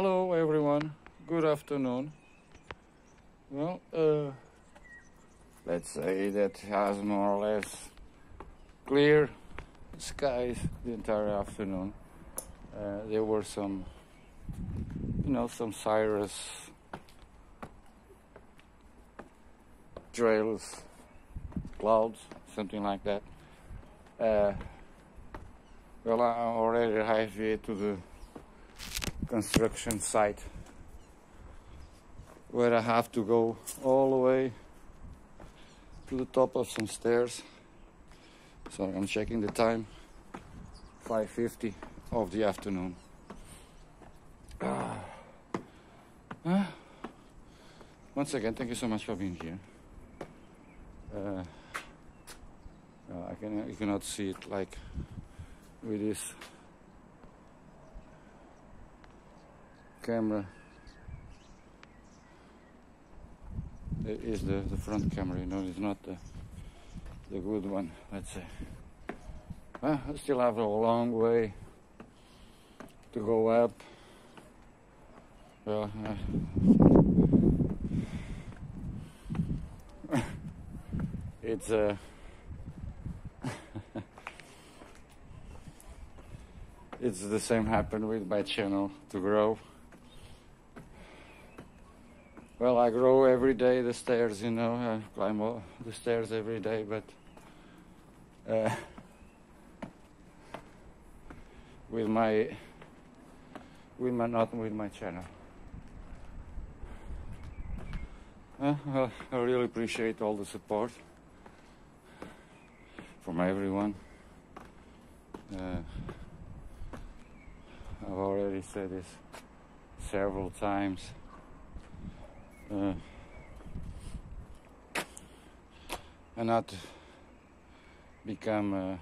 Hello everyone, good afternoon. Well, uh, let's say that has more or less clear skies the entire afternoon. Uh, there were some, you know, some cirrus trails, clouds, something like that. Uh, well, I'm already here to the construction site where I have to go all the way to the top of some stairs. So I'm checking the time 5:50 of the afternoon. Ah. Ah. Once again, thank you so much for being here. Uh, uh, I can you cannot see it like with this camera. It is the, the front camera you know it's not the, the good one let's say. Well, I still have a long way to go up. Well uh, it's uh, it's the same happened with my channel to grow well, I grow every day the stairs, you know, I climb all the stairs every day, but uh, with my, with my, not with my channel. Uh, well, I really appreciate all the support from everyone. Uh, I've already said this several times uh, and not become a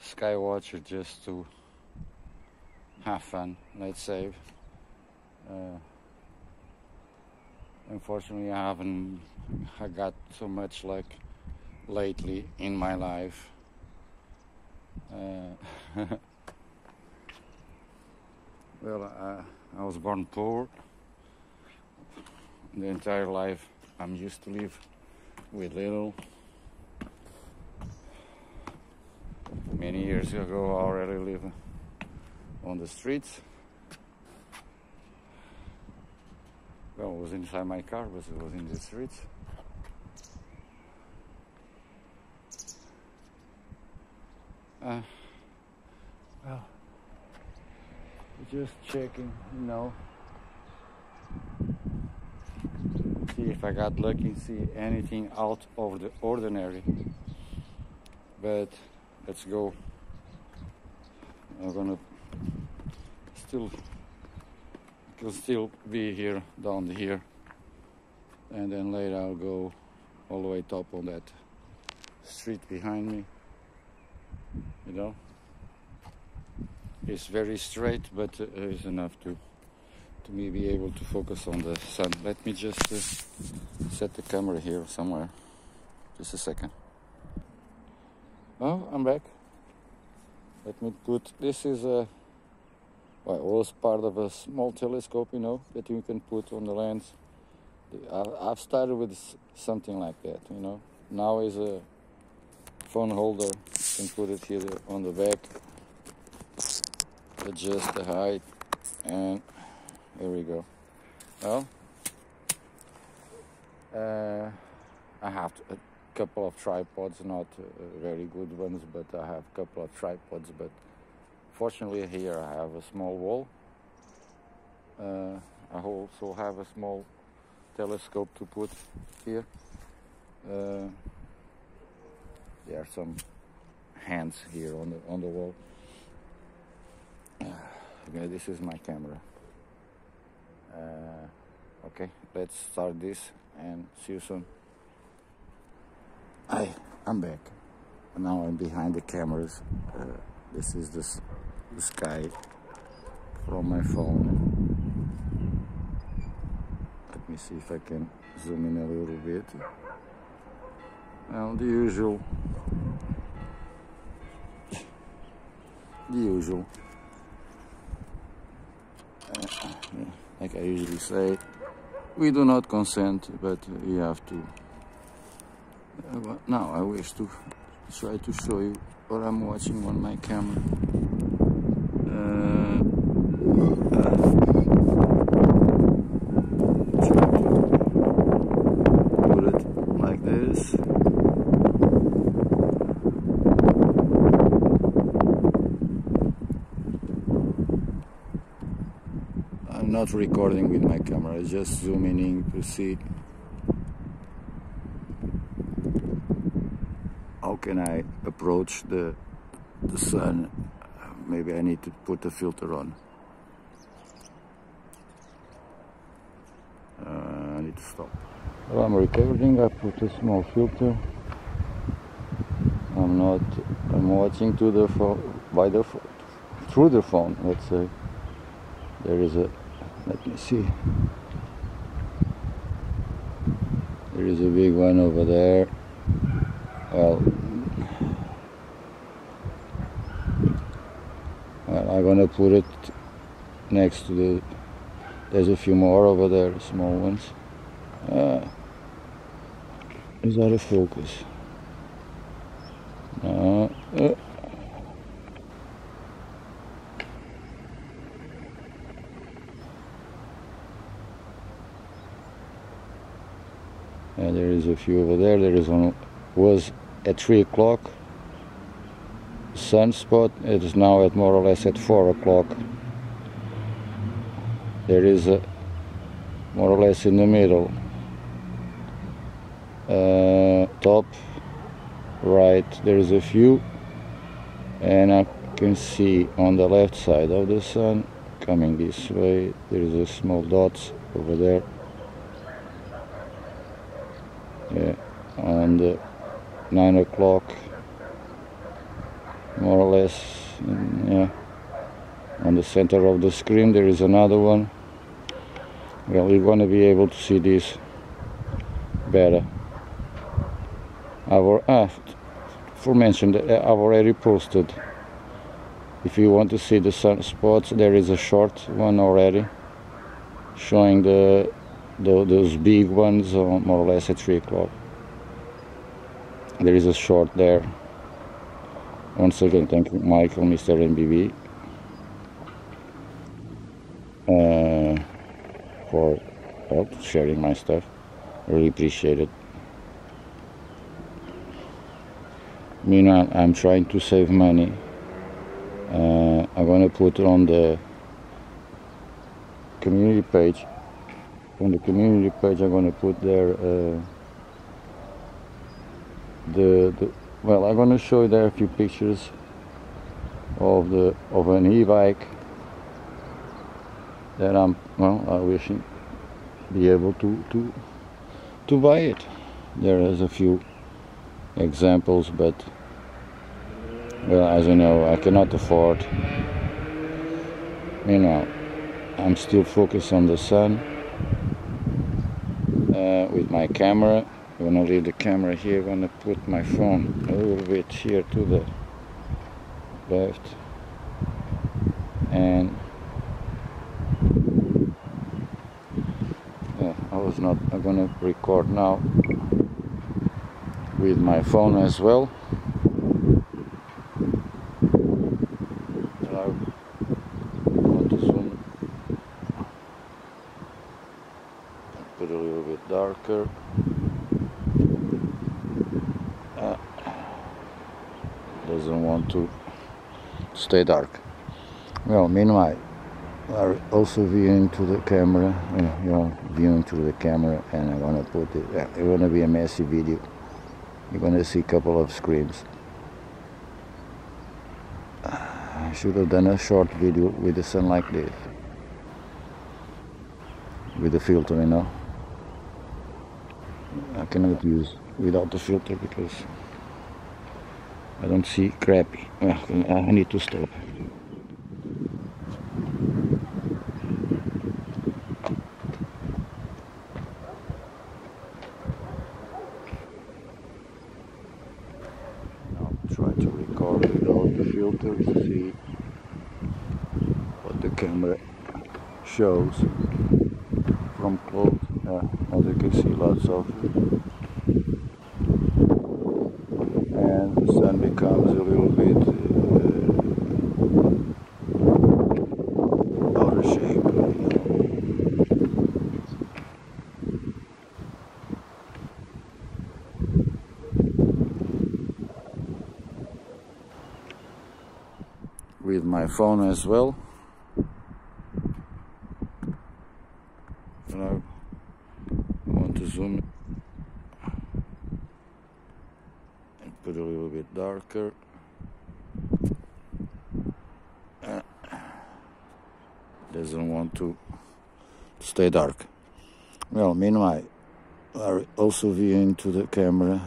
sky watcher just to have fun let's say. Uh, unfortunately I haven't I got so much luck lately in my life. Uh, well I was born poor the entire life I'm used to live with little. Many years ago, I already lived on the streets. Well, it was inside my car, but it was in the streets. Uh, well, just checking, you know. See if I got lucky and see anything out of the ordinary. But let's go. I'm gonna still can still be here down here. And then later I'll go all the way top on that street behind me. You know? It's very straight but uh, it's enough to to me be able to focus on the sun. Let me just uh, set the camera here somewhere. Just a second. Oh, I'm back. Let me put, this is a, well, was part of a small telescope, you know, that you can put on the lens. I've started with something like that, you know. Now is a phone holder. You can put it here on the back. Adjust the height and here we go. Well, uh, I have a couple of tripods, not uh, very good ones, but I have a couple of tripods. But fortunately, here I have a small wall. Uh, I also have a small telescope to put here. Uh, there are some hands here on the on the wall. Okay, this is my camera. Uh, okay, let's start this and see you soon. Hi, I'm back. Now I'm behind the cameras. Uh, this is the, the sky from my phone. Let me see if I can zoom in a little bit. Well, the usual. The usual. Like I usually say, we do not consent, but we have to. Uh, now I wish to try to show you what I'm watching on my camera. Uh, uh, put it like this. I'm not recording with my camera, just zooming in to see how can I approach the the sun. Maybe I need to put a filter on. Uh, I need to stop. Well, I'm recording. I put a small filter. I'm not. I'm watching to the by the through the phone. Let's say there is a let me see. There is a big one over there. Well well I'm gonna put it next to the there's a few more over there small ones. Uh, is that a focus no uh, and there is a few over there. There is one was at three o'clock sunspot it is now at more or less at four o'clock. There is a more or less in the middle. Uh, top right there is a few. And I can see on the left side of the sun coming this way there is a small dots over there yeah, on the nine o'clock more or less yeah. On the center of the screen there is another one. Well you're going to be able to see this better. I've ah, for mentioned uh, I've already posted. If you want to see the sunspots there is a short one already showing the the, those big ones are more or less at 3 o'clock. There is a short there. Once again, thank you, Michael, Mr. MBB, uh, for help sharing my stuff. Really appreciate it. Meanwhile, I'm trying to save money. Uh, I'm gonna put on the community page on the community page I'm going to put there uh, the, the well I'm going to show you there a few pictures of the of an e-bike that I'm well I wish be able to to to buy it. There is a few examples but well as you know I cannot afford you know I'm still focused on the sun with my camera. I'm gonna leave the camera here I'm gonna put my phone a little bit here to the left. And yeah, I was not I'm gonna record now with my phone as well darker uh, doesn't want to stay dark. Well meanwhile are also viewing to the camera you know viewing through the camera and I'm gonna put it it's gonna be a messy video. You're gonna see a couple of screens. I should have done a short video with the sun like this. With the filter you know cannot use without the filter because I don't see crappy. I need to stop. Now try to record without the filter to see what the camera shows from close. Yeah, as you can see, lots of. And the sun becomes a little bit uh, out of shape. With my phone as well. And I want to zoom put a little bit darker. Doesn't want to stay dark. Well, meanwhile, are also viewing to the camera.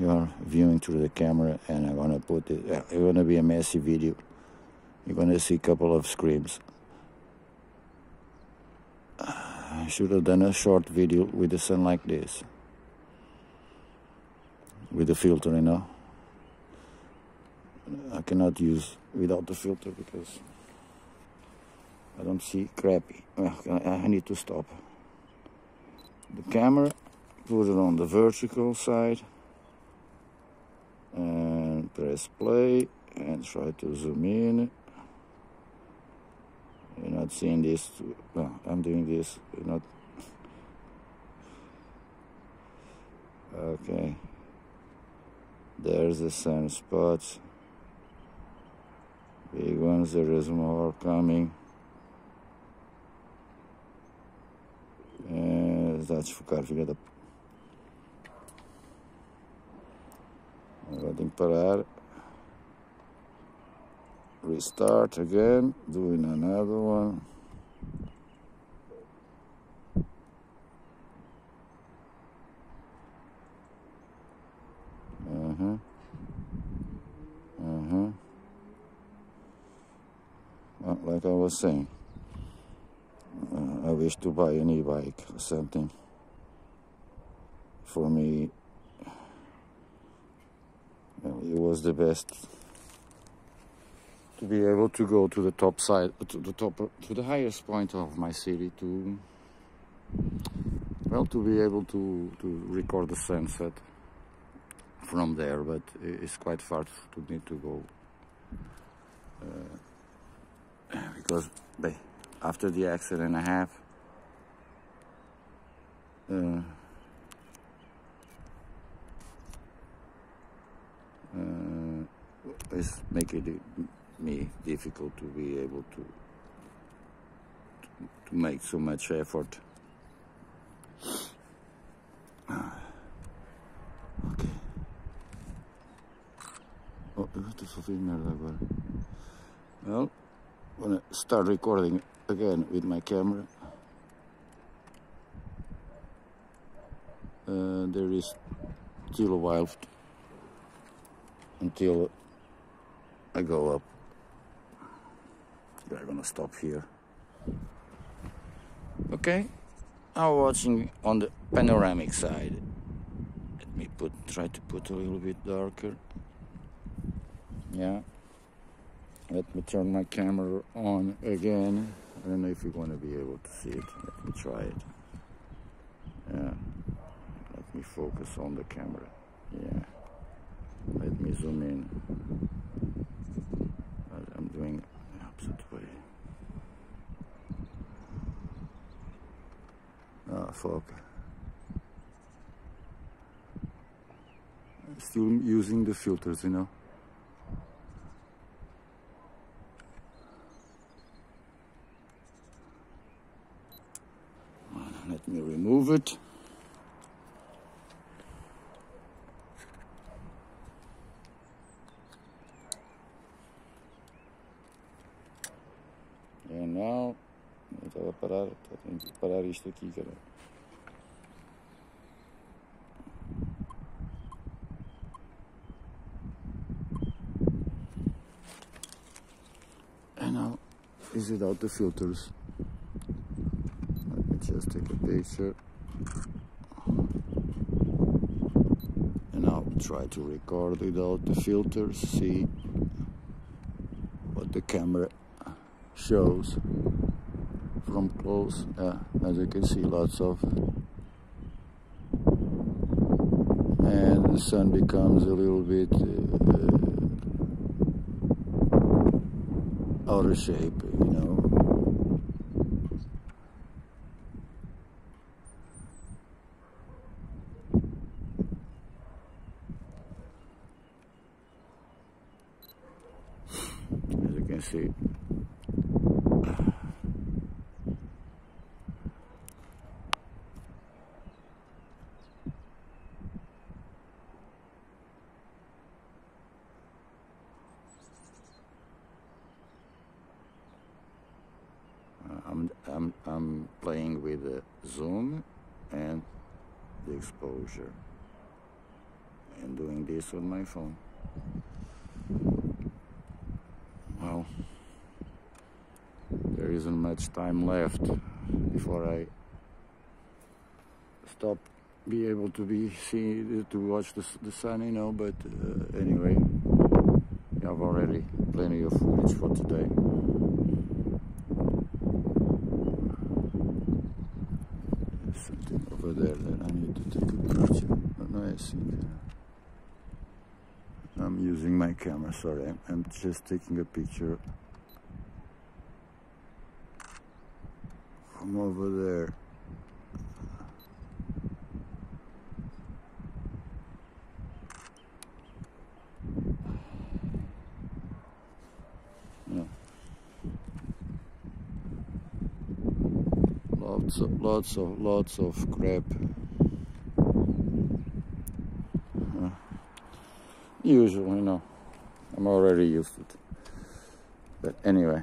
You are viewing through the camera, and I'm gonna put it. It's gonna be a messy video. You're gonna see a couple of screams. I should have done a short video with the sun like this. With the filter, you know. I cannot use without the filter because I don't see crappy. I need to stop. The camera, put it on the vertical side and press play and try to zoom in. You're not seeing this. Well I'm doing this you're not. Okay. There's the sun spots big ones there is more coming é, a desfocar filha da agora tem que parar. Restart again doing another one was saying uh, I wish to buy an e-bike or something for me. It was the best to be able to go to the top side, to the top, to the highest point of my city to, well, to be able to, to record the sunset from there, but it's quite far to me to go uh, because after the accident I have, uh, uh, it's making me difficult to be able to to, make so much effort. Ok. Oh, eu estou agora. Well, gonna start recording again with my camera. Uh, there is still a while until I go up. I'm gonna stop here. Okay, now watching on the panoramic side. Let me put try to put a little bit darker. Yeah. Let me turn my camera on again. I don't know if you're gonna be able to see it. Let me try it. Yeah. Let me focus on the camera. Yeah. Let me zoom in. I'm doing opposite way. Ah, fuck. Still using the filters, you know. Let me remove it. não. Eu estava a parar, tenho que parar isto aqui, cara. And now, is it out the filters? Let me just take a picture. And now try to record without the filters, see what the camera shows from close. Yeah, as you can see, lots of. And the sun becomes a little bit uh, out of shape, you know. See. Uh, I'm, I'm, I'm playing with the zoom and the exposure and doing this on my phone. Well, there isn't much time left before I stop be able to be see to watch the, the sun you know but uh, anyway I've already plenty of footage for today something over there that I need to take a picture. But no, I see I'm using my camera, sorry. I'm, I'm just taking a picture from over there. lots of lots of lots of crap. Usual you know I'm already used to it. But anyway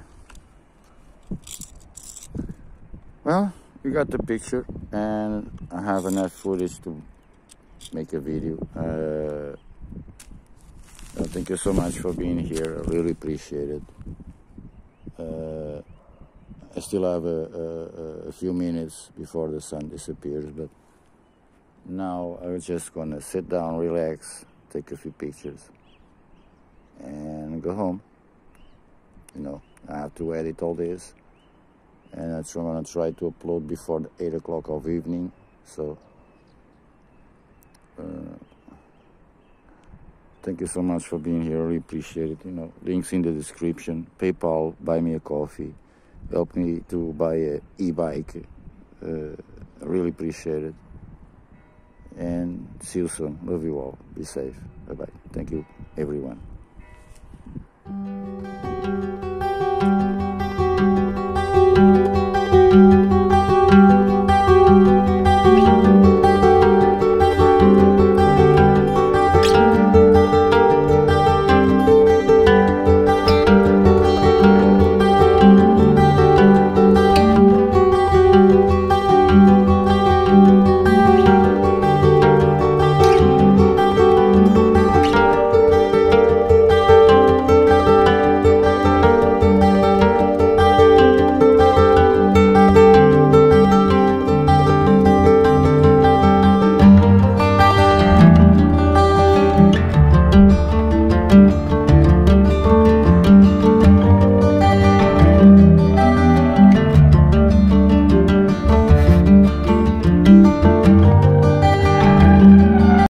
well we got the picture and I have enough footage to make a video. Uh, thank you so much for being here. I really appreciate it. Uh, I still have a, a, a, few minutes before the sun disappears, but now I'm just gonna sit down, relax, take a few pictures, and go home. You know, I have to edit all this, and I'm gonna try to upload before the 8 o'clock of evening, so uh, thank you so much for being here, I really appreciate it, you know, links in the description, PayPal, buy me a coffee, help me to buy a e-bike. Uh, really appreciate it. And see you soon. Love you all. Be safe. Bye bye. Thank you, everyone.